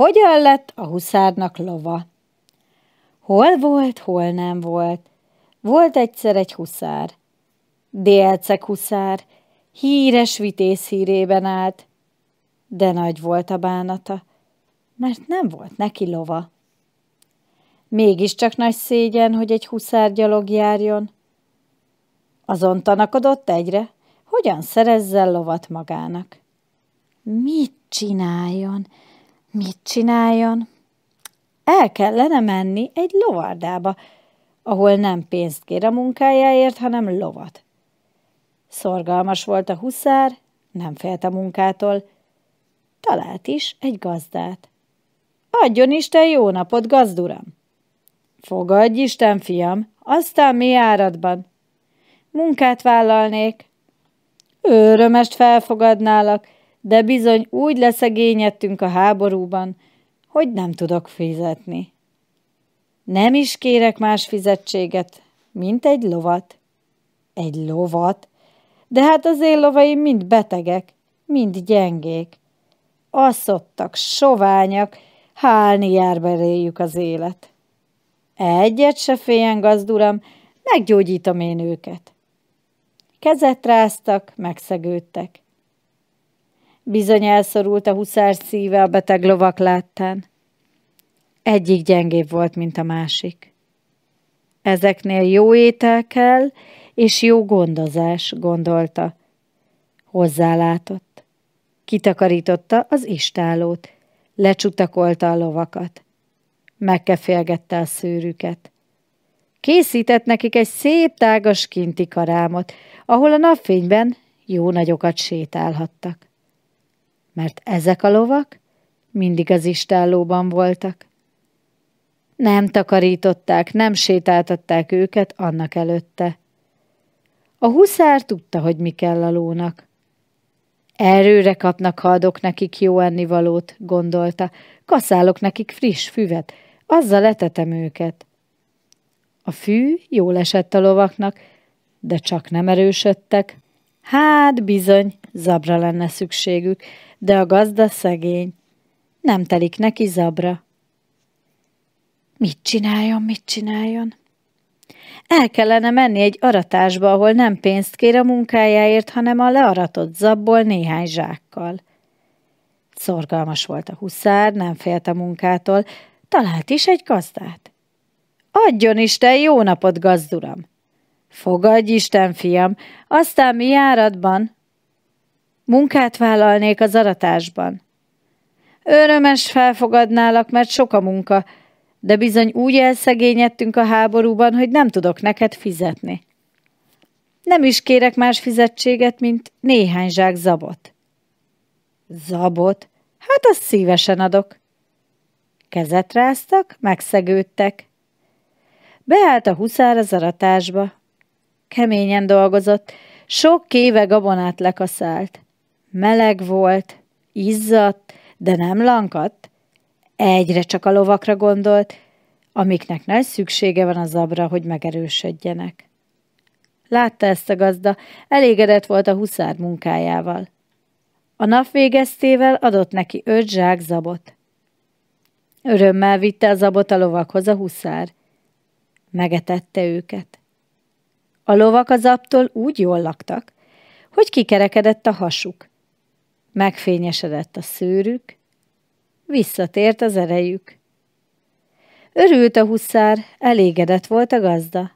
hogyan lett a huszárnak lova. Hol volt, hol nem volt. Volt egyszer egy huszár. Délceg huszár, híres vitéz hírében állt, de nagy volt a bánata, mert nem volt neki lova. Mégiscsak nagy szégyen, hogy egy huszár gyalog járjon. Azon tanakodott egyre, hogyan szerezzen lovat magának. Mit csináljon? Mit csináljon? El kellene menni egy lovardába, ahol nem pénzt kér a munkájáért, hanem lovat. Szorgalmas volt a huszár, nem félt a munkától. Talált is egy gazdát. Adjon Isten jó napot, gazduram! Fogadj Isten, fiam, aztán mi áradban? Munkát vállalnék. Örömest felfogadnálak, de bizony úgy leszegényedtünk a háborúban, hogy nem tudok fizetni. Nem is kérek más fizetséget, mint egy lovat. Egy lovat? De hát az én lovaim mind betegek, mind gyengék. Asszottak, soványak, hálni jár beléjük az élet. Egyet se féljen, gazduram, meggyógyítom én őket. Kezet ráztak, megszegődtek. Bizony elszorult a huszár szíve a beteg lovak láttán. Egyik gyengébb volt, mint a másik. Ezeknél jó étel kell, és jó gondozás, gondolta. Hozzálátott. Kitakarította az istálót, lecsutakolta a lovakat. Megkefélgette a szőrüket. Készített nekik egy szép tágas kinti karámot, ahol a napfényben jó nagyokat sétálhattak. Mert ezek a lovak mindig az istállóban voltak. Nem takarították, nem sétáltatták őket annak előtte. A huszár tudta, hogy mi kell a lónak. Erőre kapnak, ha adok nekik jó ennivalót, gondolta. Kaszálok nekik friss füvet, azzal letetem őket. A fű jól esett a lovaknak, de csak nem erősödtek. Hát bizony, zabra lenne szükségük, de a gazda szegény. Nem telik neki zabra. Mit csináljon, mit csináljon? El kellene menni egy aratásba, ahol nem pénzt kér a munkájáért, hanem a learatott zabból néhány zsákkal. Szorgalmas volt a huszár, nem félt a munkától, talált is egy gazdát. Adjon Isten jó napot, gazduram! Fogadj Isten, fiam, aztán mi járatban? Munkát vállalnék az aratásban. Örömes felfogadnálak, mert sok a munka, de bizony úgy elszegényedtünk a háborúban, hogy nem tudok neked fizetni. Nem is kérek más fizetséget, mint néhány zsák zabot. Zabot? Hát azt szívesen adok. Kezet ráztak, megszegődtek. Beállt a huszár az aratásba. Keményen dolgozott, sok éve gabonát lekaszált. Meleg volt, izzadt, de nem lankadt. Egyre csak a lovakra gondolt, amiknek nagy szüksége van a zabra, hogy megerősödjenek. Látta ezt a gazda, elégedett volt a huszár munkájával. A nap végeztével adott neki öt zsák zabot. Örömmel vitte a zabot a lovakhoz a huszár. Megetette őket. A lovak az aptól úgy jól laktak, hogy kikerekedett a hasuk. Megfényesedett a szőrük, visszatért az erejük. Örült a huszár, elégedett volt a gazda.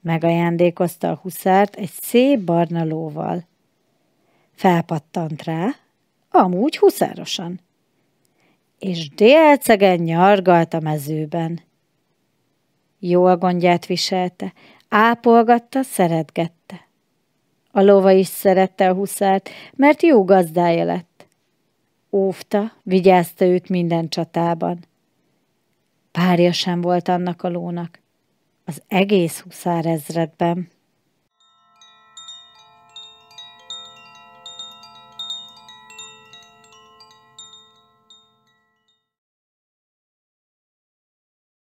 Megajándékozta a huszárt egy szép barna lóval. Felpattant rá, amúgy huszárosan, és délcegen nyargalt a mezőben. Jó a gondját viselte, ápolgatta, szeretgette. A lova is szerette a huszárt, mert jó gazdája lett. Óvta, vigyázta őt minden csatában. Párja sem volt annak a lónak, az egész huszár ezredben.